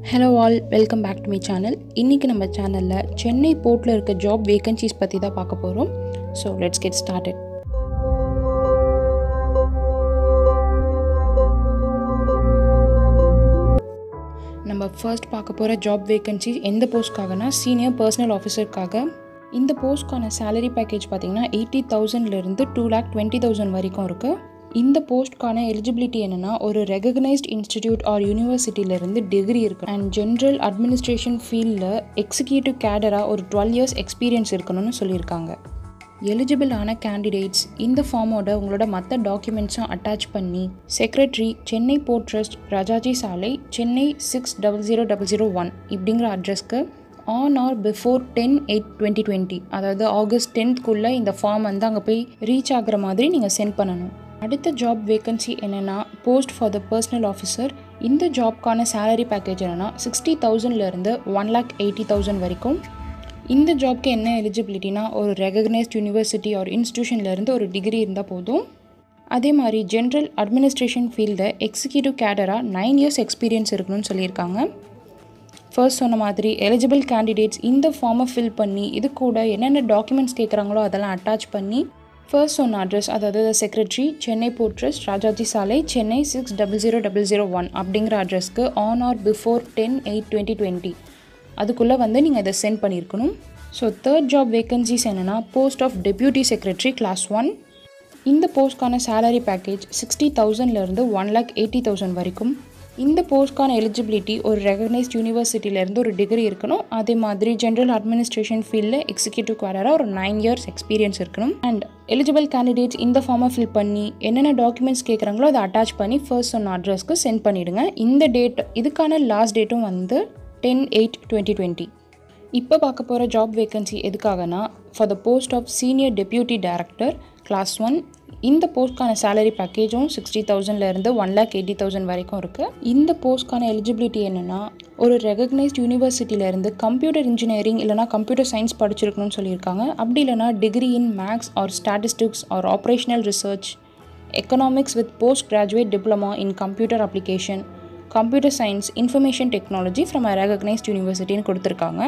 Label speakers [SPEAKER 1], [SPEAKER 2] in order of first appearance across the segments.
[SPEAKER 1] Hello all welcome back to my channel இன்றைக்கி நம்ம சேனலில் சென்னை போர்ட்டில் இருக்க ஜாப் வேகன்சிஸ் பற்றி தான் பார்க்க போகிறோம் ஸோ லெட்ஸ் கெட் ஸ்டார்டட் நம்ம ஃபர்ஸ்ட் பார்க்க போகிற ஜாப் வேகன்சி எந்த போஸ்ட்காகனா சீனியர் பர்சனல் ஆஃபீஸருக்காக இந்த போஸ்ட்கான சேலரி பேக்கேஜ் பார்த்தீங்கன்னா எயிட்டி தௌசண்ட்லேருந்து டூ லேக் டுவெண்ட்டி தௌசண்ட் வரைக்கும் இருக்குது இந்த போஸ்ட்கான எலிஜிபிலிட்டி என்னென்னா ஒரு ரெகக்னைஸ்ட் இன்ஸ்டிடியூட் ஆர் யூனிவர்சிட்டியிலேருந்து டிகிரி இருக்கு. அண்ட் ஜென்ரல் அட்மினிஸ்ட்ரேஷன் ஃபீல்டில் எக்ஸிக்யூட்டிவ் கேடராக ஒரு டுவெல் இயர்ஸ் எக்ஸ்பீரியன்ஸ் இருக்கணும்னு சொல்லியிருக்காங்க. எலிஜிபிள் ஆன கேண்டிடேட்ஸ் இந்த ஃபார்மோட உங்களோட மற்ற டாக்குமெண்ட்ஸும் அட்டாச் பண்ணி secretary Chennai port trust Rajaji சாலை Chennai six double zero double zero one இப்படிங்கிற அட்ரஸ்க்கு on or before ten eight twenty twenty அதாவது ஆகஸ்ட் டென்த்குள்ளே இந்த ஃபார்ம் வந்து அங்கே போய் ரீச் ஆகிற மாதிரி நீங்கள் சென்ட் பண்ணணும். அடுத்த ஜாப் வேகன்சி என்னென்னா post for the personnel officer இந்த ஜாப்க்கான சேலரி பேக்கேஜ் என்னென்னா சிக்ஸ்டி தௌசண்ட்லேருந்து ஒன் லேக் எயிட்டி தௌசண்ட் வரைக்கும். இந்த ஜாப்க்கு என்ன எலிஜிபிலிட்டினா ஒரு ரெகக்னைஸ்ட் யூனிவர்சிட்டி ஒரு இன்ஸ்டியூஷன்லேருந்து ஒரு டிகிரி இருந்தால் போதும். அதே மாதிரி ஜென்ரல் அட்மினிஸ்ட்ரேஷன் ஃபீல்டில் எக்ஸிக்யூட்டிவ் கேடராக நைன் இயர்ஸ் எக்ஸ்பீரியன்ஸ் இருக்கணும்னு சொல்லியிருக்காங்க. ஃபர்ஸ்ட் சொன்ன மாதிரி எலிஜிபிள் கேண்டிடேட்ஸ் இந்த ஃபார்மை ஃபில் பண்ணி இது கூட என்னென்ன டாக்குமெண்ட்ஸ் கேட்குறாங்களோ அதெல்லாம் அட்டாச் பண்ணி ஃபர்ஸ்ட் சொன்ன அட்ரஸ் அதாவது secretary Chennai port trust Rajaji சாலை Chennai six double zero double zero one அப்படிங்கிற அட்ரஸ்க்கு on or before ten eight twenty twenty அதுக்குள்ளே வந்து நீங்கள் இதை சென்ட் பண்ணியிருக்கணும். ஸோ தேர்ட் ஜாப் வேகன்சிஸ் என்னென்னா post of deputy secretary class one இந்த போஸ்ட்கான சேலரி பேக்கேஜ் சிக்ஸ்டி தௌசண்ட்லேருந்து ஒன் லேக் எயிட்டி தௌசண்ட் வரைக்கும். இந்த போஸ்ட்கான எலிஜிபிலிட்டி ஒரு ரெகக்னைஸ்ட் யூனிவர்சிட்டியிலேருந்து ஒரு டிகிரி இருக்கணும். அதே மாதிரி ஜென்ரல் அட்மினிஸ்ட்ரேஷன் ஃபீல்டில் எக்ஸிக்யூட்டிவ் குவாரராக ஒரு நைன் இயர்ஸ் எக்ஸ்பீரியன்ஸ் இருக்கணும். அண்ட் எலிஜிபிள் கேண்டிடேட்ஸ் இந்த ஃபார்மை ஃபில் பண்ணி என்னென்ன டாக்குமெண்ட்ஸ் கேட்குறாங்களோ அதை அட்டாச் பண்ணி ஃபர்ஸ்ட் சொன்ன அட்ரஸ்க்கு சென்ட் பண்ணிவிடுங்க இந்த டேட் இதுக்கான லாஸ்ட் டேட்டும் வந்து டென் எயிட் டுவெண்ட்டி டுவெண்ட்டி இப்போ பார்க்க போகிற ஜாப் வேகன்சி எதுக்காகனா for the post of senior deputy director class one இந்த போஸ்ட்கான சேலரி பேக்கேஜும் சிக்ஸ்டி தௌசண்ட்லேருந்து ஒன் லேக் எயிட்டி தௌசண்ட் வரைக்கும் இருக்குது இந்த போஸ்ட்கான எலிஜிபிலிட்டி என்னென்னா ஒரு ரெகக்னைஸ்ட் யூனிவர்சிட்டியிலேருந்து கம்ப்யூட்டர் இன்ஜினியரிங் இல்லைனா கம்ப்யூட்டர் சயின்ஸ் படிச்சிருக்கணும்னு சொல்லியிருக்காங்க. அப்படி இல்லைனா degree in maths or statistics or operational research economics with post graduate diploma in computer application computer science information technology from a recognised யூனிவர்சிட்டின்னு கொடுத்துருக்காங்க.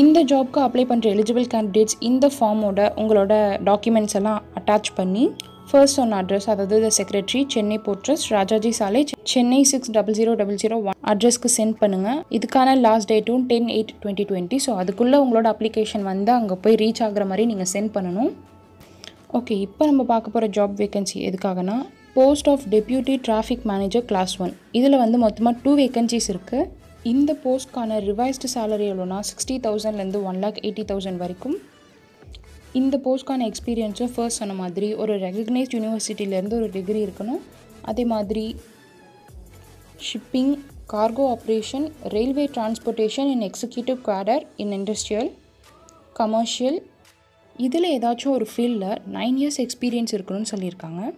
[SPEAKER 1] இந்த ஜாப்க்கு அப்ளை பண்ணுற எலிஜிபிள் கேண்டிடேட்ஸ் இந்த ஃபார்மோட உங்களோட டாக்குமெண்ட்ஸ் எல்லாம் அட்டாச் பண்ணி ஃபர்ஸ்ட் சொன்ன அட்ரஸ் அதாவது the secretary Chennai port trust Rajaji சாலை Chennai six double zero double zero one அட்ரஸ்க்கு சென்ட் பண்ணுங்கள் இதுக்கான last டேட்டும் ten eight twenty twenty so அதுக்குள்ளே உங்களோட அப்ளிகேஷன் வந்து அங்கே போய் ரீச் ஆகிற மாதிரி நீங்கள் சென்ட் பண்ணணும். ஓகே இப்போ நம்ம பார்க்க போகிற ஜாப் வேகன்சி எதுக்காகனா post of deputy traffic manager class one இதில் வந்து மொத்தமாக டூ வேகன்சிஸ் இருக்குது இந்த போஸ்ட்கான ரிவைஸ்டு சேலரி எவ்வளோனா சிக்ஸ்டி தௌசண்ட்லேருந்து ஒன் லேக் எயிட்டி தௌசண்ட் வரைக்கும். இந்த போஸ்ட்கான எக்ஸ்பீரியன்ஸும் ஃபர்ஸ்ட் சொன்ன மாதிரி ஒரு ரெகக்னைஸ்ட் யூனிவர்சிட்டியிலேருந்து ஒரு டிகிரி இருக்கணும். அதே மாதிரி shipping cargo operation railway transportation in executive Gwadar in industrial commercial இதில் ஏதாச்சும் ஒரு ஃபீல்டில் நைன் இயர்ஸ் எக்ஸ்பீரியன்ஸ் இருக்கணும்னு சொல்லியிருக்காங்க.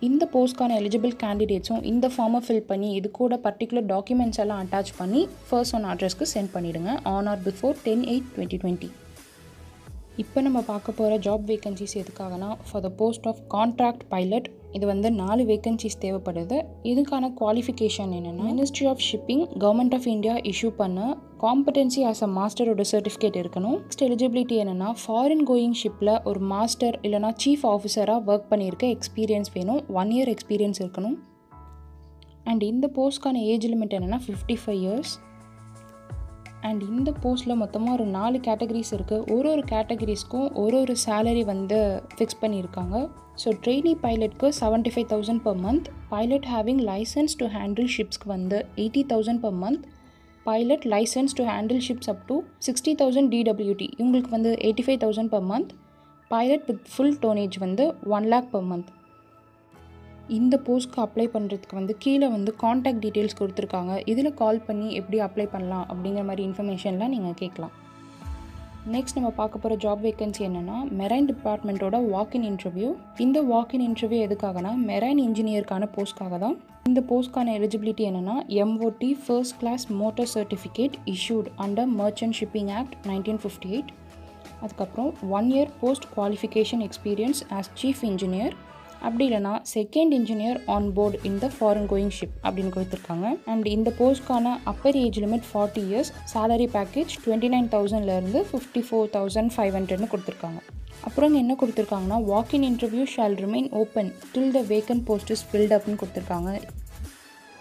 [SPEAKER 1] இந்த போஸ்ட்கான எலிஜிபிள் கேண்டிடேட்ஸும் இந்த ஃபார்மை ஃபில் பண்ணி இது கூட பர்டிகுலர் டாக்குமெண்ட்ஸ் எல்லாம் அட்டாச் பண்ணி ஃபர்ஸ்ட் ஒன் அட்ரஸ்க்கு சென்ட் பண்ணிவிடுங்க on or before ten eight twenty twenty இப்போ நம்ம பார்க்க போகிற ஜாப் வேகன்சிஸ் எதுக்காகனா for the post of contract pilot இது வந்து நாலு வேகன்சிஸ் தேவைப்படுது. இதுக்கான குவாலிஃபிகேஷன் என்னென்னா ministry of shipping government of India issue பண்ண காம்படென்சி ஆஸ் அ மாஸ்டரோட சர்டிஃபிகேட் இருக்கணும். நெக்ஸ்ட் எலிஜிபிலிட்டி என்னென்னா ஃபாரின் கோயிங் ஷிப்பில் ஒரு மாஸ்டர் இல்லைனா சீஃப் ஆஃபீஸராக ஒர்க் பண்ணியிருக்க எக்ஸ்பீரியன்ஸ் வேணும். ஒன் இயர் எக்ஸ்பீரியன்ஸ் இருக்கணும். அண்ட் இந்த போஸ்ட்கான ஏஜ் லிமிட் என்னென்னா ஃபிஃப்டி ஃபைவ் இயர்ஸ் அண்ட் இந்த போஸ்ட்டில் மொத்தமாக ஒரு நாலு கேட்டகரிஸ் இருக்குது ஒரு ஒரு கேட்டகரிஸ்க்கும் ஒரு ஒரு சேலரி வந்து ஃபிக்ஸ் பண்ணியிருக்காங்க. So trainee பைலட்க்கு seventy five thousand per month pilot having license to handle ஷிப்ஸ்க்கு வந்து eighty thousand per month pilot license to handle ships up to sixty thousand DWT இவங்களுக்கு வந்து eighty five thousand per month pilot with full tonnage வந்து one lakh per month இந்த போஸ்ட்க்கு apply பண்ணுறதுக்கு வந்து கீழே வந்து contact details கொடுத்துருக்காங்க. இதில் கால் பண்ணி எப்படி அப்ளை பண்ணலாம் அப்படிங்கிற மாதிரி இன்ஃபர்மேஷன்லாம் நீங்கள் கேட்கலாம். நெக்ஸ்ட் நம்ம பார்க்க போகிற ஜாப் வேகன்சி என்னென்னா மெரைன் டிபார்ட்மெண்ட்டோட வாக்கின் இன்டர்வியூ இந்த வாக்கின் இன்டர்வியூ எதுக்காகனா மெரைன் இன்ஜினியருக்கான போஸ்ட்காக தான் இந்த போஸ்ட்கான எலிஜிபிலிட்டி என்னென்னா MOD first class motor certificate issued under merchant shipping act nineteen fifty eight அதுக்கப்புறம் one year post qualification experience as chief engineer அப்படி இல்லைனா second engineer on board in the foreign going ship அப்படின்னு கொடுத்துருக்காங்க. And இந்த போஸ்ட்கான upper age limit forty years salary package twenty nine தௌசண்ட்லேருந்து fifty four thousand five ஹண்ட்ரட்னு கொடுத்துருக்காங்க. அப்புறம் என்ன கொடுத்துருக்காங்கன்னா walk in interview shall remain open till the vacant post is filled அப்னு கொடுத்துருக்காங்க.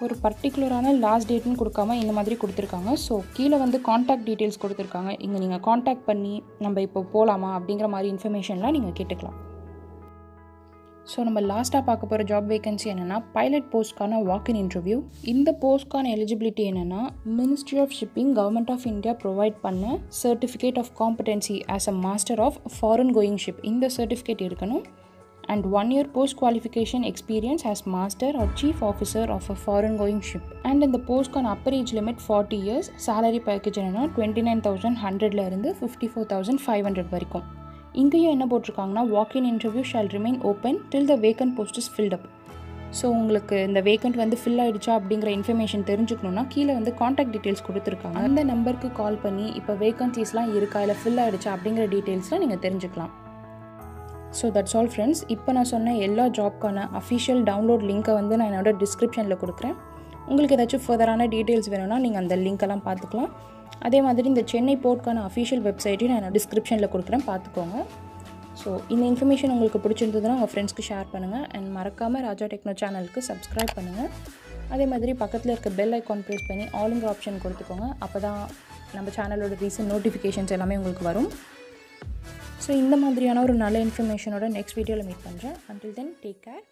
[SPEAKER 1] ஒரு பர்டிகுலரான லாஸ்ட் டேட்னு கொடுக்காம இந்த மாதிரி கொடுத்துருக்காங்க. ஸோ கீழே வந்து காண்டாக்ட் டீட்டெயில்ஸ் கொடுத்துருக்காங்க. இங்கே நீங்கள் காண்டாக்ட் பண்ணி நம்ம இப்போ போகலாமா அப்படிங்கிற மாதிரி இன்ஃபர்மேஷன்லாம் நீங்கள் கேட்டுக்கலாம். ஸோ நம்ம லாஸ்ட்டாக பார்க்க போகிற ஜாப் வேகன்சி என்னென்னா பைலட் போஸ்ட்கான வாக்கின் இன்டர்வியூ இந்த போஸ்ட்கான எலிஜிபிலிட்டி என்னென்னா ministry of shipping government of India provide பண்ண certificate of competency as a master of foreign going ship இந்த சர்டிஃபிகேட் இருக்கணும் and one year post qualification experience as master or chief officer of a foreign going ship and இந்த the post con upper age limit 40 years. Salary package என்னன்னா twenty nine thousand ஹண்ட்ரட்ல இருந்து fifty four thousand five hundred வரைக்கும். இங்கேயும் என்ன போட்டிருக்காங்கன்னா walk in interview shall remain open till the vacant post is filled up so உங்களுக்கு இந்த vacant வந்து fill ஆகிடுச்சா அப்படிங்கிற இன்ஃபர்மேஷன் தெரிஞ்சுக்கணுன்னா கீழே வந்து காண்டாக்ட் டீட்டெயில்ஸ் கொடுத்துருக்காங்க. அந்த நம்பருக்கு கால் பண்ணி இப்போ வேக்கன்சிஸ்லாம் இருக்கா இல்லை ஃபில் ஆகிடுச்சா அப்படிங்கிற டீட்டெயில்ஸ்லாம் நீங்கள் தெரிஞ்சுக்கலாம். ஸோ தட்ஸ் ஆல் ஃப்ரெண்ட்ஸ் இப்போ நான் சொன்ன எல்லா ஜாப்க்கான அஃபிஷியல் டவுன்லோட் லிங்க்கை வந்து நான் என்னோட டிஸ்கிரிப்ஷனில் கொடுக்குறேன். உங்களுக்கு ஏதாச்சும் ஃபர்தரான டீட்டெயில்ஸ் வேணும்னா நீங்கள் அந்த லிங்க்கெல்லாம் பார்த்துக்கலாம். அதே மாதிரி இந்த சென்னை போர்ட்கான அஃபிஷியல் வெப்சைட்டையும் நான் டிஸ்கிரிப்ஷனில் கொடுக்குறேன். பார்த்துக்கோங்க. ஸோ இந்த இன்ஃபர்மேஷன் உங்களுக்கு பிடிச்சிருந்ததுன்னா உங்கள் ஃப்ரெண்ட்ஸ்க்கு ஷேர் பண்ணுங்கள் அண்ட் மறக்காமல் ராஜா டெக்னோ சேனலுக்கு சப்ஸ்கிரைப் பண்ணுங்கள் அதே மாதிரி பக்கத்தில் இருக்க பெல் ஐக்கான் ப்ரெஸ் பண்ணி ஆளுங்கிற ஆப்ஷன் கொடுத்துக்கோங்க. அப்போ தான் நம்ம சேனலோட ரீசன்ட் நோட்டிஃபிகேஷன்ஸ் எல்லாமே உங்களுக்கு வரும். ஸோ இந்த மாதிரியான ஒரு நல்ல இன்ஃபர்மேஷனோட நெக்ஸ்ட் வீடியோவில் மீட் பண்ணுறேன் அண்டில் தென் டேக் கேர்